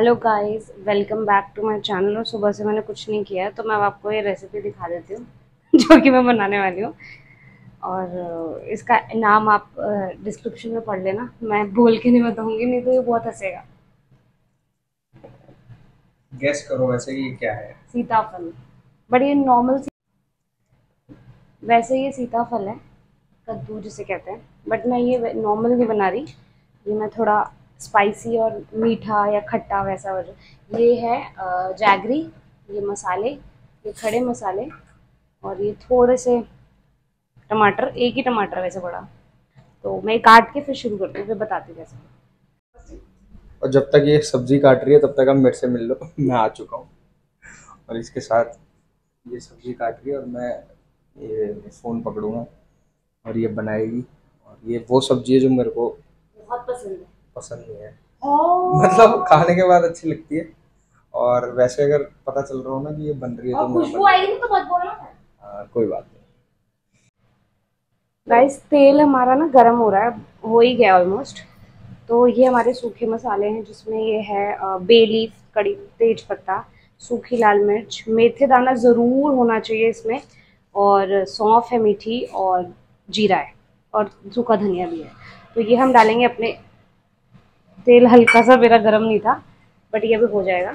Hello guys welcome back to my channel और सुबह से मैंने कुछ नहीं किया है तो मैं अब आपको ये रेसिपी दिखा देती हूँ जो कि मैं बनाने वाली हूँ। और इसका नाम आप डिस्क्रिप्शन में पढ़ लेना। मैं बोल के नहीं बताऊँगी नहीं तो ये बहुत हंसेगा। गैस करो वैसे ये क्या है। सीताफल। बट ये नॉर्मल सी वैसे ये सीताफल है कद्दू जिसे कहते हैं। बट मैं ये नॉर्मल नहीं बना रही। ये मैं थोड़ा स्पाइसी और मीठा या खट्टा वैसा हो ये है जैगरी ये मसाले ये खड़े मसाले और ये थोड़े से टमाटर एक ही टमाटर वैसे बड़ा। तो मैं काट के फिर शुरू करती हूँ फिर बताती हूँ कैसे। और जब तक ये सब्ज़ी काट रही है तब तक हम मेरे से मिल लो मैं आ चुका हूँ। और इसके साथ ये सब्ज़ी काट रही है और मैं ये फ़ोन पकड़ूँगा और ये बनाएगी। और ये वो सब्ज़ी है जो मेरे को बहुत पसंद है। पसंद नहीं है। मतलब खाने के बाद अच्छी लगती है। और वैसे अगर पता चल रहा हो ना कि ये बन रही है तो खुशबू आएगी तो मत बोलना। हाँ कोई बात नहीं। गाइस तेल हमारा ना गर्म हो रहा है हो ही गया ऑलमोस्ट तो ये हमारे सूखे मसाले हैं जिसमें ये है बे लीफ कड़ी तेज पत्ता सूखी लाल मिर्च। मेथे दाना ज़रूर होना चाहिए इसमें। और सौंफ है मीठी और जीरा है। और सूखा धनिया भी है। तो ये हम डालेंगे अपने तेल हल्का सा मेरा गर्म नहीं था बट ये भी हो जाएगा।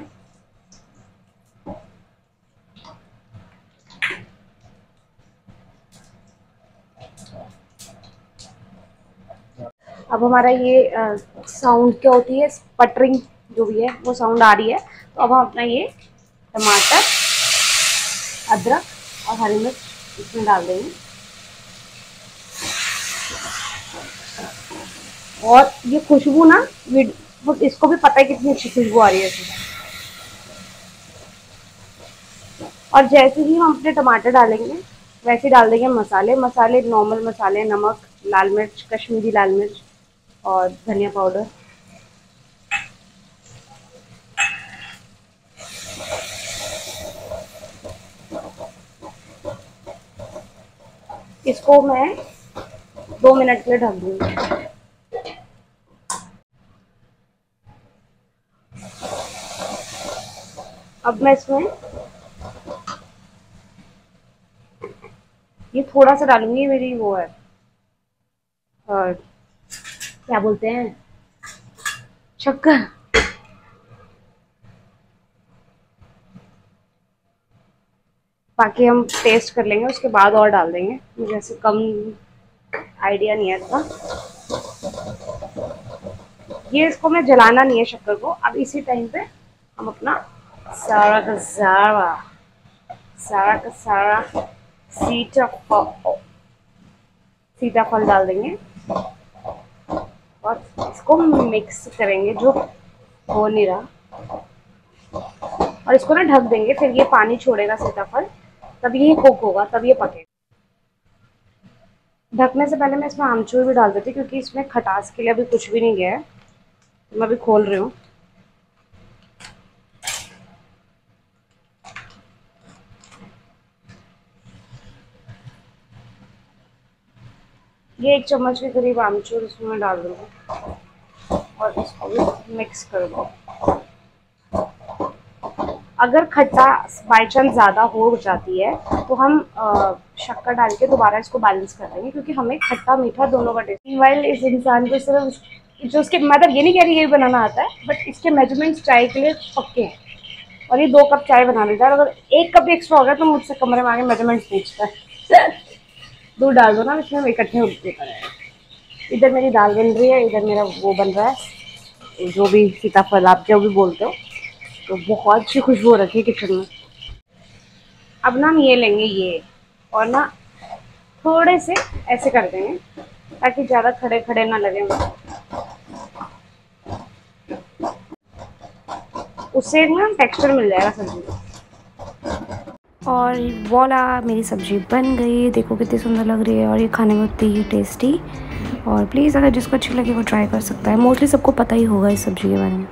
अब हमारा ये साउंड क्या होती है? स्पटरिंग जो भी है, वो साउंड आ रही है। तो अब हम अपना ये टमाटर, अदरक और हरी मिर्च इसमें डाल देंगे। और ये खुशबू ना इसको भी पता है कितनी अच्छी खुशबू आ रही है इसमें। और जैसे ही हम अपने टमाटर डालेंगे, वैसे डाल देंगे मसाले। मसाले नॉर्मल मसाले, नमक, लाल मिर्च, कश्मीरी लाल मिर्च और धनिया पाउडर इसको मैं दो मिनट के लिए ढक दूँगी। अब मैं इसमें ये थोड़ा सा डालूँगी, मेरी वो है। और क्या बोलते हैं? शक्कर। बाकी हम टेस्ट कर लेंगे, उसके बाद और डाल देंगे। मुझे ऐसे कम आइडिया नहीं इसका ये इसको मैं जलाना नहीं है शक्कर को। अब इसी टाइम पे हम अपना का सारा सारा का सारा सीताफल सीताफल डाल देंगे और इसको मिक्स करेंगे जो हो नहीं रहा। और इसको ना ढक देंगे, फिर ये पानी छोड़ेगा सीताफल तब ये कुक होगा, तब ये पकेगा। ढकने से पहले मैं इसमें आमचूर भी डाल देती हूँ, क्योंकि इसमें खटास के लिए अभी कुछ भी नहीं गया है। मैं अभी खोल रही हूँ। ये एक चम्मच के करीब आमचूर इसमें डाल दूँगी। और इसको भी मिक्स कर दो अगर खट्टा बाई चांस ज़्यादा हो जाती है तो हम शक्कर डाल के दोबारा इसको बैलेंस कर देंगे क्योंकि हमें खट्टा मीठा दोनों का टेस्ट वाइल इस इंसान को सिर्फ़ जो उसके मतलब ये नहीं कह रही ये बनाना आता है बट इसके मेजरमेंट्स चाय के लिए पक्के हैं। और ये दो कप चाय बना देता है अगर एक कप एक्स्ट्रा हो गया तो मुझसे कमरे में आगे मेजरमेंट्स पूछता है। दूध डाल दो ना इसमें इकट्ठे उठते इधर मेरी दाल बन रही है, इधर मेरा वो बन रहा है। जो भी सीताफल, आप जो भी बोलते हो। तो बहुत अच्छी खुशबू हो रखी है किचन में। अब ना हम ये लेंगे ये, और ना थोड़े से ऐसे कर देंगे, ताकि ज़्यादा खड़े खड़े ना लगे उससे ना टेक्सचर मिल जाएगा सब्ज़ी और वोला मेरी सब्ज़ी बन गई देखो कितनी सुंदर लग रही है और ये खाने में उतनी ही टेस्टी और प्लीज़ अगर जिसको अच्छी लगे वो ट्राई कर सकता है। मोस्टली सबको पता ही होगा इस सब्ज़ी के बारे में।